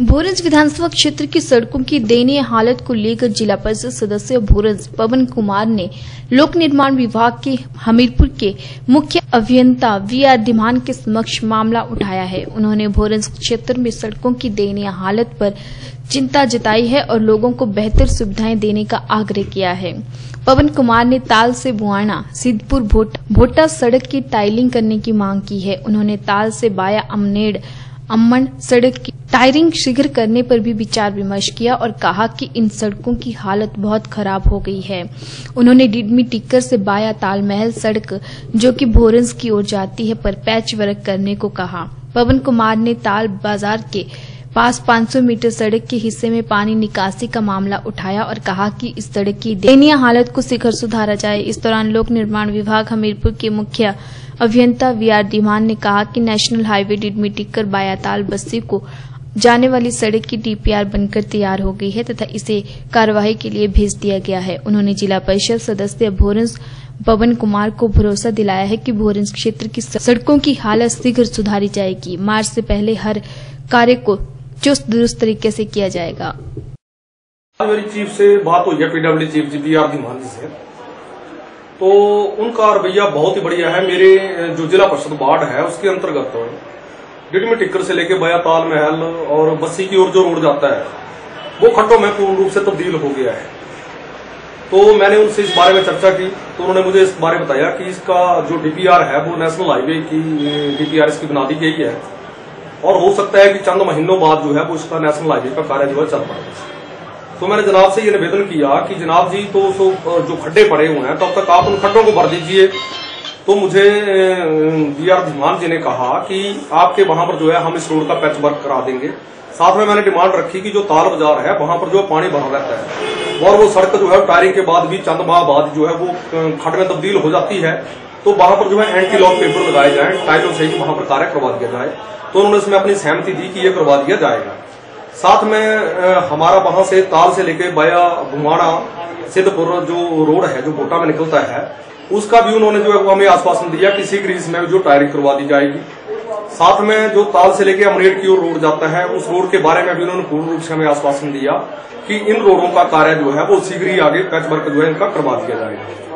भोरंज विधानसभा क्षेत्र की सड़कों की दयनीय हालत को लेकर जिला परिषद सदस्य भोरंज पवन कुमार ने लोक निर्माण विभाग के हमीरपुर के मुख्य अभियंता वी आर धीमान के समक्ष मामला उठाया है। उन्होंने भोरंज क्षेत्र में सड़कों की दयनीय हालत पर चिंता जताई है और लोगों को बेहतर सुविधाएँ देने का आग्रह किया है। पवन कुमार ने ताल से बुआना सिद्धपुर भोटा सड़क की टाइलिंग करने की मांग की है। उन्होंने ताल से बाया अमनेड़ अम्मन सड़क की टायरिंग शीघ्र करने पर भी विचार विमर्श किया और कहा कि इन सड़कों की हालत बहुत खराब हो गई है। उन्होंने डिडमी टिक्कर से बाया तालमहल सड़क, जो कि भोरंस की ओर जाती है, पर पैच वर्क करने को कहा। पवन कुमार ने ताल बाज़ार के पास 500 मीटर सड़क के हिस्से में पानी निकासी का मामला उठाया और कहा कि इस सड़क की दयनीय हालत को शीघ्र सुधारा जाए। इस दौरान लोक निर्माण विभाग हमीरपुर के मुख्य अभियंता वी आर धीमान ने कहा कि नेशनल हाईवे डिडमी टिक्कर बायाताल बस्ती को जाने वाली सड़क की डीपीआर बनकर तैयार हो गई है तथा इसे कार्यवाही के लिए भेज दिया गया है। उन्होंने जिला परिषद सदस्य भोरंस पवन कुमार को भरोसा दिलाया है कि भोरंस क्षेत्र की सड़कों की हालत शीघ्र सुधारी जाएगी। मार्च से पहले हर कार्य को चुस्त दुरुस्त तरीके से किया जाएगा। मेरी चीफ से बात हुई है PW chief G B R से तो उनका रवैया बहुत ही बढ़िया है। मेरे जो जिला परिषद वार्ड है, उसके अंतर्गत डिडमी टिक्कर से लेके बया ताल महल और बस्सी की ओर जो रोड जाता है, वो खड्डों में पूर्ण रूप से तब्दील हो गया है। तो मैंने उनसे इस बारे में चर्चा की तो उन्होंने मुझे इस बारे में बताया कि इसका जो डीपीआर है, वो नेशनल हाईवे की डीपीआर इसकी बना दी गई है। और हो सकता है कि चंद महीनों बाद जो है वो इसका नेशनल हाईवे का कार्य जो है चल पड़ेगा तो मैंने जनाब से ये निवेदन किया कि जनाब जी तो जो खड्डे पड़े हुए हैं तब तो तक आप उन खड्डों को भर दीजिए। तो मुझे बी आर धीमान जी ने कहा कि आपके वहाँ पर जो है हम इस रोड का पैच वर्क करा देंगे। साथ में मैंने डिमांड रखी कि जो ताल बाज़ार है, वहाँ पर जो पानी भरा रहता है। और वो सड़क जो है, टायरिंग के बाद भी चंद माह बाद जो है वो खड में तब्दील हो जाती है। तो वहाँ पर जो है एंटी लॉक पेपर लगाए जाए टाइलों से ही वहाँ पर कार्य करवा दिया जाए। तो उन्होंने इसमें अपनी सहमति दी कि ये करवा दिया जाएगा। साथ में हमारा वहाँ से ताल से लेके बाया भुमाड़ा सिद्धपुर जो रोड है, जो बोटा में निकलता है, उसका भी उन्होंने जो है हमें आश्वासन दिया कि शीघ्र इसमें जो टायरिंग करवा दी जाएगी। साथ में जो ताल से लेके अमरेड की ओर रोड जाता है, उस रोड के बारे में भी उन्होंने पूर्ण रूप से हमें आश्वासन दिया कि इन रोडों का कार्य जो है वो शीघ्र ही आगे पैच वर्क जो है इनका करवा दिया जाएगा।